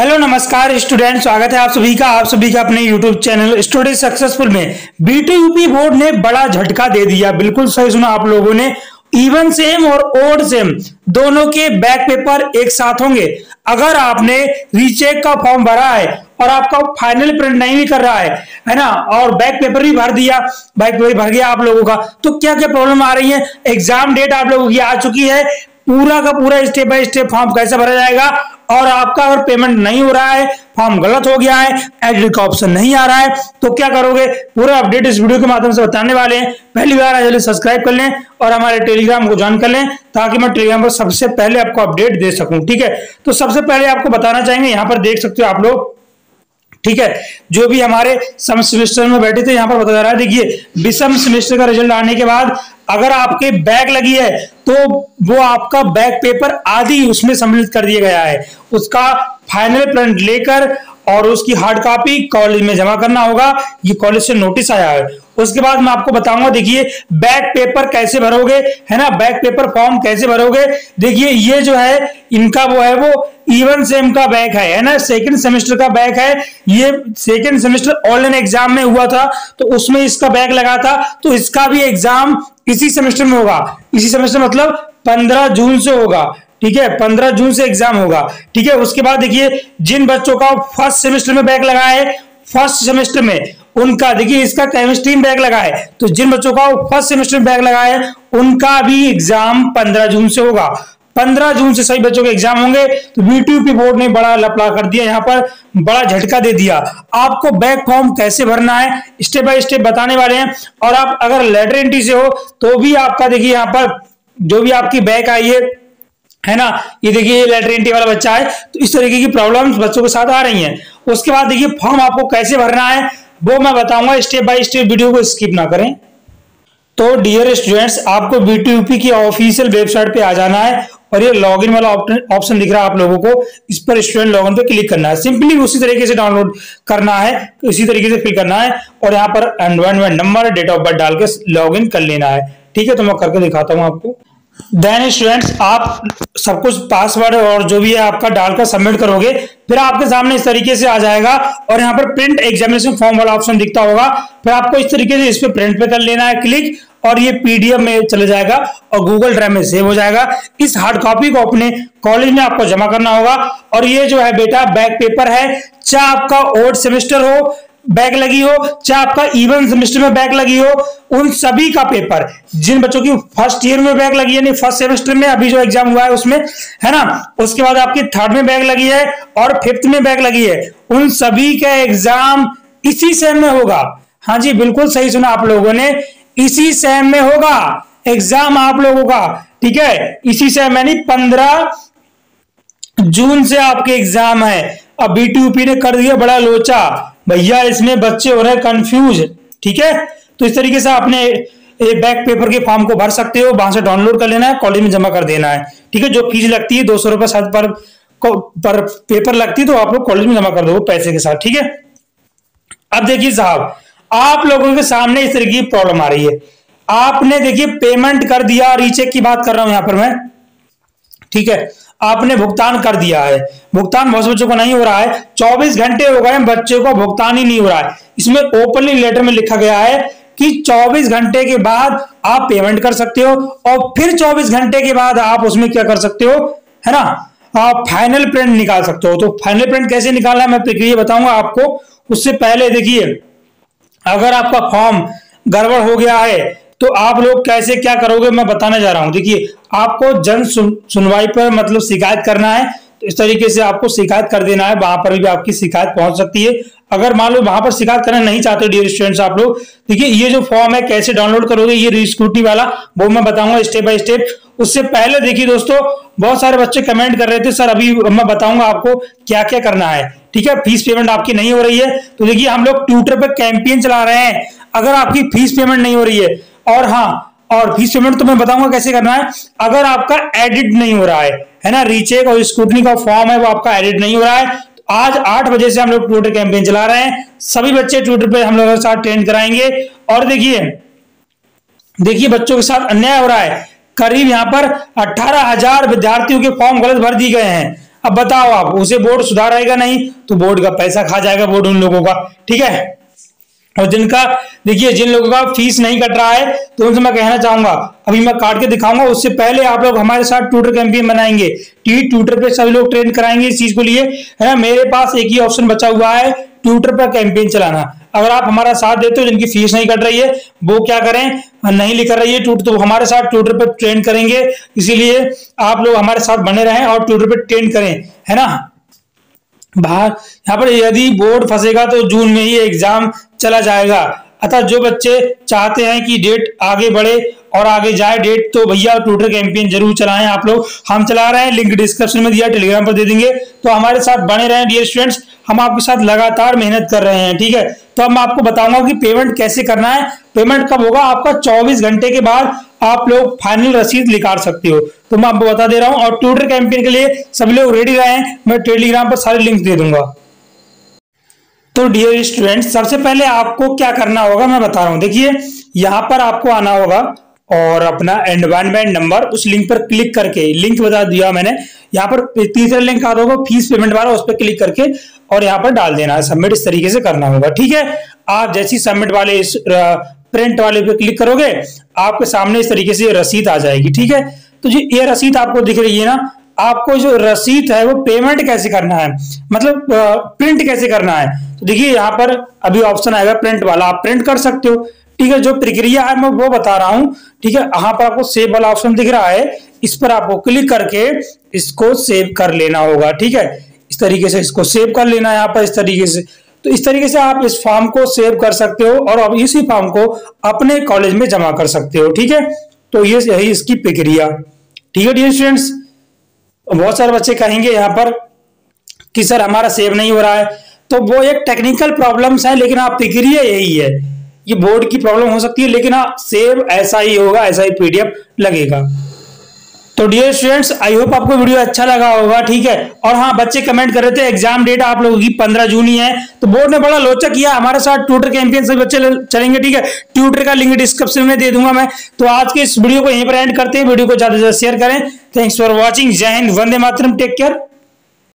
Hello, नमस्कार student, स्वागत है आप सभी का। आप सभी का अपने यूट्यूब चैनल स्टूडेंट सक्सेसफुल में। बीटीयूपी बोर्ड ने बड़ा झटका दे दिया। बिल्कुल सही सुना आप लोगों ने। इवन सेम और ओड सेम दोनों के बैक पेपर एक साथ होंगे। अगर आपने रीचेक का फॉर्म भरा है और आपका फाइनल प्रिंट नहीं भी कर रहा है है ना? और बैक पेपर भी भर दिया बैक पेपर भर गया आप लोगों का तो क्या क्या प्रॉब्लम आ रही है? एग्ज़ाम डेट आप लोगों की आ चुकी है। पूरा का पूरा स्टेप बाय स्टेप फॉर्म कैसे भरा जाएगा? और आपका अगर पेमेंट नहीं हो रहा है फॉर्म गलत हो गया है एडिट का ऑप्शन नहीं आ रहा है तो क्या करोगे? पूरा अपडेट इस वीडियो के माध्यम से बताने वाले हैं। पहली बार आज सब्सक्राइब कर लें और हमारे टेलीग्राम को ज्वाइन कर लें, ताकि मैं टेलीग्राम पर सबसे पहले आपको अपडेट दे सकूँ, ठीक है? तो सबसे पहले आपको बताना चाहेंगे, यहाँ पर देख सकते हो आप लोग ठीक है? जो भी हमारे सम सेमेस्टर में बैठे थे, यहाँ पर बताया जा रहा है, देखिए, विषम सेमेस्टर का रिज़ल्ट आने के बाद अगर आपके बैग लगी है तो वो आपका बैक पेपर आदि उसमें सम्मिलित कर दिया गया है। उसका फाइनल प्रिंट लेकर और उसकी हार्ड कॉपी कॉलेज में जमा करना होगा। ये कॉलेज से नोटिस आया है। उसके बाद मैं आपको बताऊँगा, देखिए बैक पेपर कैसे भरोगे, है ना? बैक पेपर फॉर्म कैसे भरोगे? देखिए, ये जो है, इनका वो है, वो इवन सेम का बैक है है ना? सेकंड सेमेस्टर का बैक है। ये सेकंड सेमेस्टर ऑनलाइन एग्ज़ाम में हुआ था तो उसमें इसका बैक लगा था तो इसका भी एग्ज़ाम इसी सेमेस्टर में होगा। इसी सेमेस्टर मतलब पंद्रह जून से होगा, ठीक है? पंद्रह जून से एग्ज़ाम होगा, ठीक है? उसके बाद देखिए, जिन बच्चों का फ़र्स्ट सेमेस्टर में बैक लगा है फ़र्स्ट सेमेस्टर में उनका, देखिए, इसका केमिस्ट्री में बैग लगा है। तो जिन बच्चों का फ़र्स्ट सेमेस्टर में बैग लगा है, उनका भी एग्ज़ाम पंद्रह जून से होगा। पंद्रह जून से सभी बच्चों के एग्ज़ाम होंगे। तो बीटीयूपी बोर्ड ने बड़ा लपड़ा कर दिया, यहाँ पर बड़ा झटका दे दिया। आपको बैक फॉर्म कैसे भरना है, स्टेप बाय स्टेप बताने वाले हैं। और आप अगर लेटर एंट्री से हो तो भी आपका देखिए यहाँ पर, जो भी आपकी बैक आई है है ना? ये देखिए लेटर एंट्री वाला बच्चा है। तो इस तरीके की प्रॉब्लम्स बच्चों के साथ आ रही हैं। उसके बाद देखिए फॉर्म आपको कैसे भरना है, वो मैं बताऊँगा। स्टेप बाय स्टेप वीडियो को स्किप ना करें। तो डियर स्टूडेंट्स आपको बीटीयूपी की ऑफिशियल वेबसाइट पे आ जाना है और ये लॉगिन वाला ऑप्शन दिख रहा है आप लोगों को। इस पर स्टूडेंट लॉगिन पे क्लिक करना है। सिंपली उसी तरीके से डाउनलोड करना है इसी तरीके से फिल करना है और यहाँ पर environment number date of birth डाल के लॉग कर लेना है। ठीक है तो मैं करके दिखाता हूँ आपको। देन स्टूडेंट्स आप सब कुछ पासवर्ड और जो भी है आपका डालकर सबमिट करोगे, फिर आपके सामने इस तरीके से आ जाएगा और यहाँ पर प्रिंट एग्जामिनेशन फॉर्म वाला ऑप्शन दिखता होगा। फिर आपको इस तरीके से इस पर प्रिंट पे कर लेना है क्लिक और ये पीडीएफ में चले जाएगा और गूगल ड्राइव में सेव हो जाएगा। इस हार्ड कॉपी को अपने कॉलेज में आपको जमा करना होगा। और ये जो है बेटा बैक पेपर है। चाहे आपका ओल्ड सेमेस्टर हो बैग लगी हो, चाहे आपका इवन सेमेस्टर में बैग लगी हो, उन सभी का पेपर जिन बच्चों की फ़र्स्ट ईयर में बैग लगी है फ़र्स्ट सेमेस्टर में अभी जो एग्ज़ाम हुआ है उसमें, है ना? उसके बाद आपकी थर्ड में बैग लगी है और फिफ्थ में बैग लगी है। उन सभी का एग्ज़ाम इसी सेम में होगा। हाँ जी, बिल्कुल सही सुना आप लोगों ने। इसी सेम में होगा एग्ज़ाम आप लोगों का, ठीक है? इसी सेम, यानी पंद्रह जून से आपके एग्ज़ाम है। अब बीटीयूपी ने कर दिया बड़ा लोचा। भैया, इसमें बच्चे हो रहे कंफ्यूज ठीक है? तो इस तरीके से आपने बैक पेपर के फॉर्म को भर सकते हो, वहाँ से डाउनलोड कर लेना है कॉलेज में जमा कर देना है, ठीक है? जो फ़ीस लगती है, दो सौ रुपए साथ पर पर पेपर लगती है तो आप लोग कॉलेज में जमा कर दो पैसे के साथ, ठीक है? अब देखिए साहब आप लोगों के सामने इस तरीके की प्रॉब्लम आ रही है। आपने देखिए पेमेंट कर दिया रीचेक की बात कर रहा हूँ यहाँ पर मैं। ठीक है? आपने भुगतान कर दिया है। भुगतान बहुत बच्चों को नहीं हो रहा है। 24 घंटे हो गए बच्चों को भुगतान ही नहीं हो रहा है। इसमें ओपनली लेटर में लिखा गया है कि 24 घंटे के बाद आप पेमेंट कर सकते हो और फिर 24 घंटे के बाद आप उसमें क्या कर सकते हो? है ना? आप फाइनल प्रिंट निकाल सकते हो। तो फाइनल प्रिंट कैसे निकालना है मैं प्रक्रिया बताऊँगा आपको। उससे पहले देखिए अगर आपका फॉर्म गड़बड़ हो गया है तो आप लोग कैसे क्या करोगे मैं बताने जा रहा हूँ। देखिए, आपको जन सुनवाई पर मतलब शिकायत करना है तो इस तरीके से आपको शिकायत कर देना है, वहाँ पर भी आपकी शिकायत पहुँच सकती है। अगर मान लो वहाँ पर शिकायत करना नहीं चाहते डियर स्टूडेंट्स आप लोग, देखिए ये जो फॉर्म है, कैसे डाउनलोड करोगे, ये रिस्क्रूटी वाला, वो मैं बताऊँगा स्टेप बाय स्टेप उससे पहले देखिए दोस्तों, बहुत सारे बच्चे कमेंट कर रहे थे, सर, अभी मैं बताऊँगा आपको क्या क्या करना है। ठीक है फ़ीस पेमेंट आपकी नहीं हो रही है। तो देखिए हम लोग ट्विटर पर कैंपेन चला रहे हैं। अगर आपकी फ़ीस पेमेंट नहीं हो रही है, और हाँ और फ़ीस पेमेंट तो मैं बताऊँगा कैसे करना है। अगर आपका एडिट नहीं हो रहा है है ना रीचेक और स्कूटनी का फॉर्म है, वो आपका एडिट नहीं हो रहा है। आज आठ बजे से हम लोग ट्विटर कैंपेन चला रहे हैं। सभी बच्चे ट्विटर पे हम लोग के साथ ट्रेंड कराएँगे। और देखिए देखिए बच्चों के साथ अन्याय हो रहा है। करीब यहाँ पर अठारह हज़ार विद्यार्थियों के फॉर्म गलत भर दिए गए हैं। अब बताओ आप, उसे बोर्ड सुधारेगा नहीं? तो बोर्ड का पैसा खा जाएगा बोर्ड उन लोगों का। ठीक है? और जिनका, देखिए, जिन लोगों का फ़ीस नहीं कट रहा है तो उनसे मैं कहना चाहूँगा, अभी मैं काट के दिखाऊँगा, उससे पहले आप लोग हमारे साथ ट्यूटर कैंपेन बनाएँगे टी ट्यूटर पे सभी लोग ट्रेन कराएँगे इस चीज़ को लिए, है ना? मेरे पास एक ही ऑप्शन बचा हुआ है ट्यूटर पर कैंपेन चलाना। अगर आप हमारा साथ देते हो, जिनकी फ़ीस नहीं कट रही है, वो क्या करें? नहीं लिख रही है ट्यूट तो हमारे साथ ट्यूटर पर ट्रेन करेंगे। इसीलिए आप लोग हमारे साथ बने रहें और ट्यूटर पर ट्रेन करें, है ना? बाहर, यहाँ पर यदि बोर्ड फंसेगा तो जून में ही एग्ज़ाम चला जाएगा। अतः जो बच्चे चाहते हैं कि डेट आगे बढ़े और आगे जाए, डेट तो भैया ट्विटर कैंपेन ज़रूर चलाएँ आप लोग। हम चला रहे हैं, लिंक डिस्क्रिप्शन में दिया, टेलीग्राम पर दे देंगे। तो हमारे साथ बने रहें डियर स्टूडेंट्स हम आपके साथ लगातार मेहनत कर रहे हैं, ठीक है? तो अब मैं आपको बताऊँगा कि पेमेंट कैसे करना है। पेमेंट कब होगा? आपका 24 घंटे के बाद आप लोग फाइनल रसीद निकाल सकते हो। तो मैं आपको बता दे रहा हूँ और ट्विटर कैंपेन के लिए सभी लोग रेडी रहे मैं टेलीग्राम पर सारे लिंक दे दूँगा। तो डियर स्टूडेंट सबसे पहले आपको क्या करना होगा मैं बता रहा हूँ। देखिए, यहाँ पर आपको आना होगा। और अपना एनवायरमेंट नंबर उस लिंक पर क्लिक करके लिंक बता दिया मैंने। यहाँ पर तीसरा लिंक आ होगा फ़ीस पेमेंट वाला, उस पर क्लिक करके और यहाँ पर डाल देना है सबमिट इस तरीके से करना होगा, ठीक है? आप जैसी सबमिट वाले इस प्रिंट वाले पे क्लिक करोगे, आपके सामने इस तरीके से रसीद आ जाएगी, ठीक है? तो जी, ये रसीद आपको दिख रही है ना? आपको जो रसीद है, वो पेमेंट कैसे करना है? मतलब प्रिंट कैसे करना है? तो देखिए, यहाँ पर अभी ऑप्शन आएगा प्रिंट वाला, आप प्रिंट कर सकते हो। ठीक है, जो प्रक्रिया है, मैं वो बता रहा हूँ। ठीक है, यहाँ पर आपको सेव वाला ऑप्शन दिख रहा है। इस पर आपको क्लिक करके इसको सेव कर लेना होगा, ठीक है? इस तरीके से इसको सेव कर लेना है यहाँ पर, इस तरीके से। तो इस तरीके से आप इस फॉर्म को सेव कर सकते हो और अब इसी फॉर्म को अपने कॉलेज में जमा कर सकते हो, ठीक है? तो ये यही इसकी प्रक्रिया। ठीक है डियर स्टूडेंट्स बहुत सारे बच्चे कहेंगे यहाँ पर कि, सर, हमारा सेव नहीं हो रहा है। तो वो एक टेक्निकल प्रॉब्लम्स है, लेकिन आप प्रक्रिया यही है। ये बोर्ड की प्रॉब्लम हो सकती है, लेकिन हाँ सेव ऐसा ही होगा, ऐसा ही पीडीएफ लगेगा। तो डियर स्टूडेंट्स आई होप आपको वीडियो अच्छा लगा होगा, ठीक है? और हाँ बच्चे कमेंट कर रहे थे एग्ज़ाम डेट आप लोगों की पंद्रह जून ही है। तो बोर्ड ने बड़ा लोचक किया, हमारे साथ ट्यूटर कैंपेन से बच्चे चलेंगे, ठीक है? ट्यूटर का लिंक डिस्क्रिप्शन में दे दूँगा मैं। तो आज के इस वीडियो को यहीं पर एंड करते हैं। वीडियो को ज़्यादा से ज़्यादा शेयर करें। थैंक्स फॉर वॉचिंग जय हिंद, वंदे मातरम। Take care